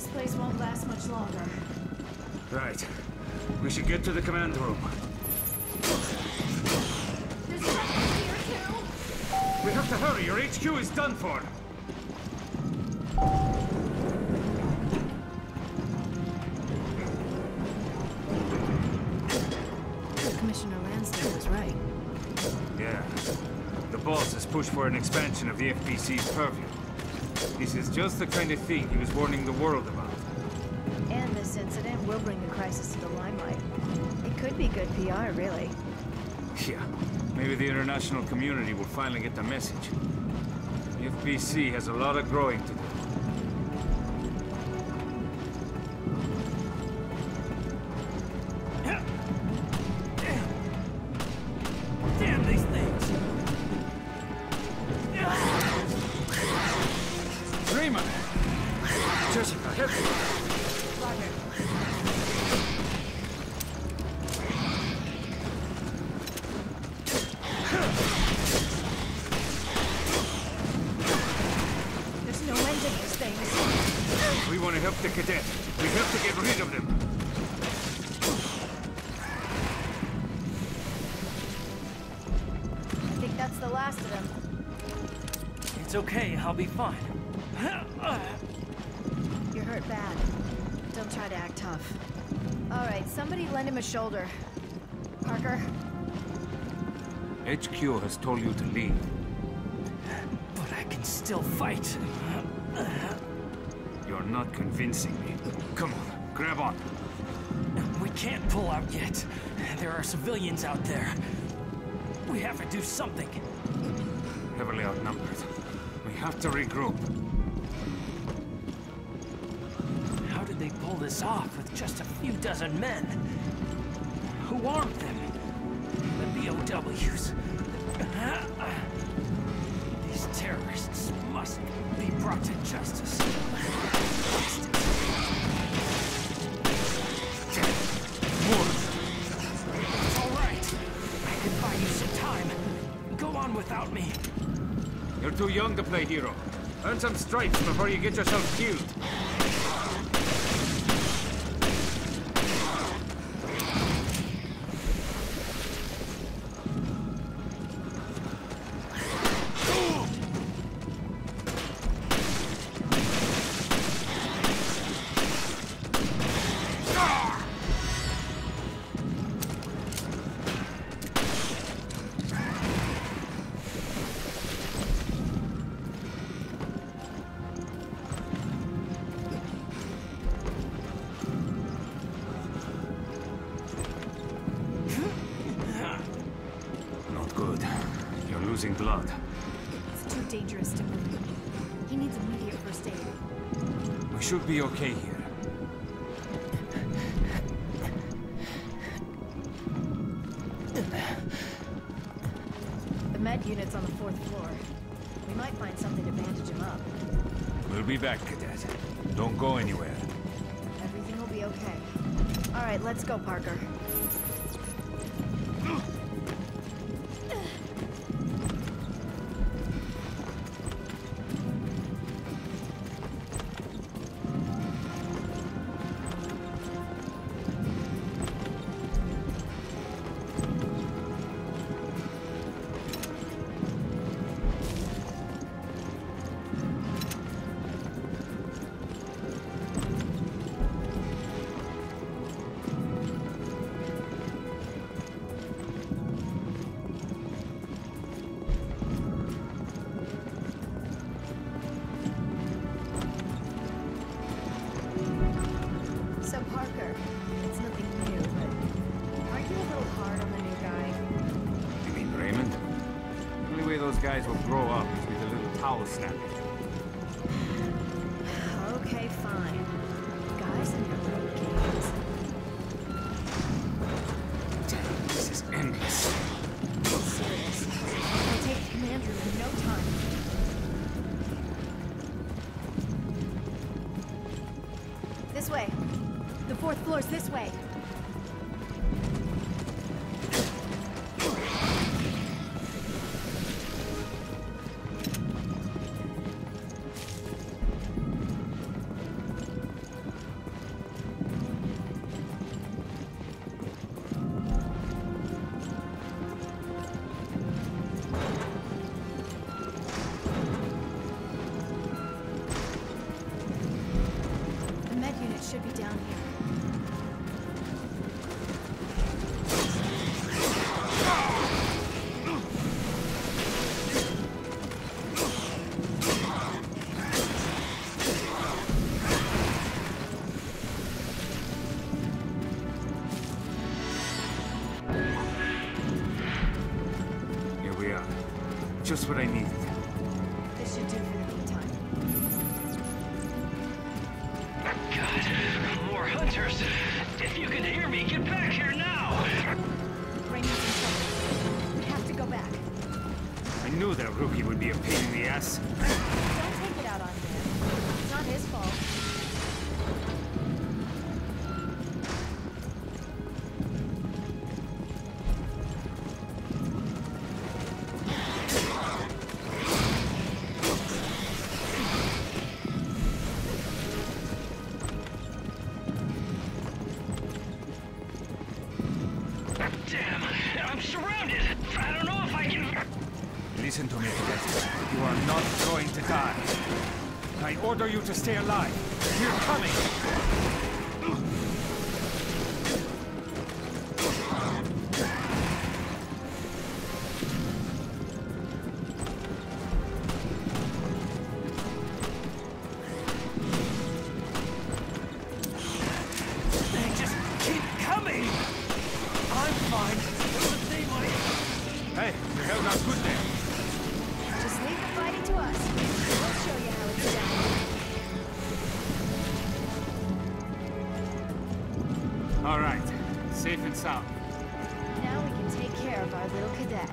This place won't last much longer. Right. We should get to the command room. There's something here too! We have to hurry, your HQ is done for! Commissioner Lansdale was right. Yeah. The boss has pushed for an expansion of the FBC's purview. This is just the kind of thing he was warning the world about. And this incident will bring the crisis to the limelight. It could be good PR, really. Yeah. Maybe the international community will finally get the message. The FBC has a lot of growing to do. Jessica, help me! There's no end to these things. We want to help the cadet. We have to get rid of them. I think that's the last of them. It's okay, I'll be fine. You're hurt bad. Don't try to act tough. All right, somebody lend him a shoulder. Parker, HQ has told you to leave. But I can still fight. You're not convincing me. Come on, grab on. We can't pull out yet. There are civilians out there. We have to do something. Heavily outnumbered. We have to regroup. Pull this off with just a few dozen men? Who armed them? The BOWs. These terrorists must be brought to justice. All right. I can buy you some time. Go on without me. You're too young to play hero. Earn some stripes before you get yourself killed. Losing blood. it's too dangerous to move. He needs immediate first aid. We should be okay here. The med unit's on the fourth floor. We might find something to bandage him up. We'll be back, cadet. Don't go anywhere. Everything will be okay. All right, let's go, Parker. doors this way. should be down here. Just what I needed. This should do for the meantime. God, more hunters. If you can hear me, get back here now. Raymond's in trouble. We have to go back. I knew that rookie would be a pain in the ass. Don't take it out on him. It's not his fault. Listen to me. You are not going to die. I order you to stay alive. We're coming. All right. Safe and sound. Now we can take care of our little cadet.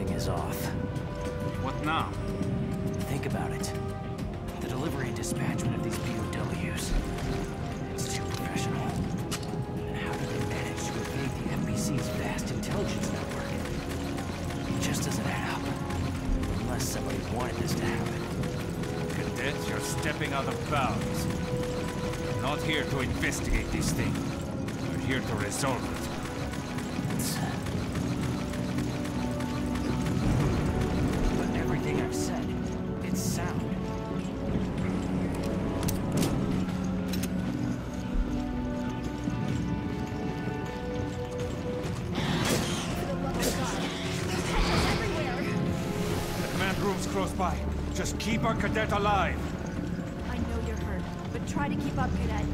Something is off. What now? Think about it. The delivery and dispatchment of these BOWs. It's too professional. And how do they manage to evade the FBC's vast intelligence network? It just doesn't add up. Unless somebody wanted this to happen. Cadet, you're stepping out of bounds. We're not here to investigate this thing. We're here to resolve it. Just keep our cadet alive. I know you're hurt, but try to keep up, cadet.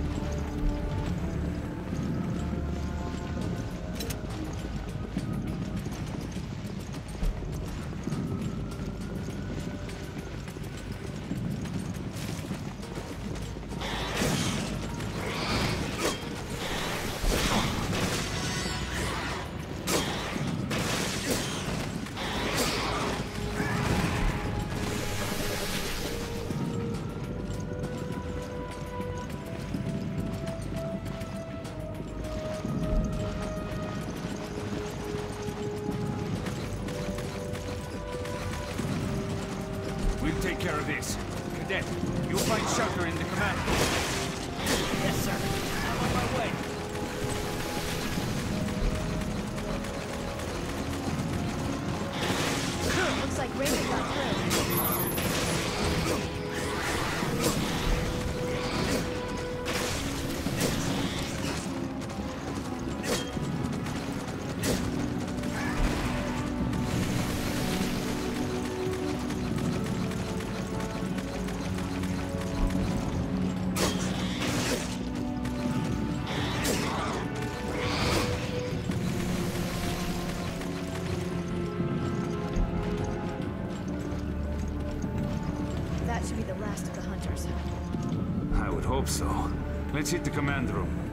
Take care of this. Cadet, you'll find shelter in the command. Yes, sir. I'm on my way. Hope so. Let's hit the command room.